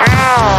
Wow.